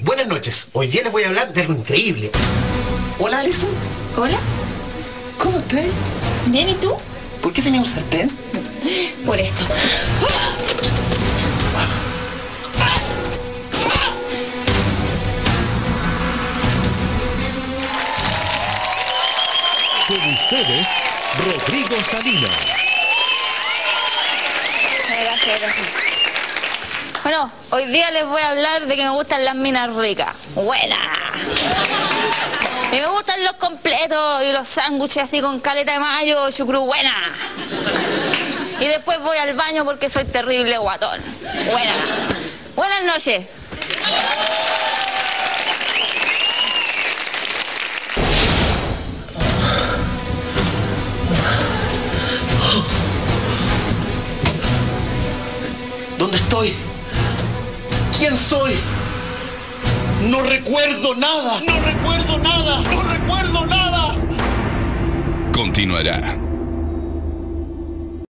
Buenas noches. Hoy día les voy a hablar de algo increíble. Hola, Alison. Hola, ¿Cómo estás? bien, ¿y tú? ¿Por qué tenía un sartén? Por esto. Con ustedes, Rodrigo Salinas. Gracias, gracias. Bueno, hoy día les voy a hablar de que me gustan las minas ricas. Buena. Y me gustan los completos y los sándwiches así con caleta de mayo, chucrú, buena. Y después voy al baño porque soy terrible guatón. Buena. Buenas noches. ¿Dónde estoy? ¿Quién soy? No recuerdo nada. No recuerdo nada. No recuerdo nada. Continuará.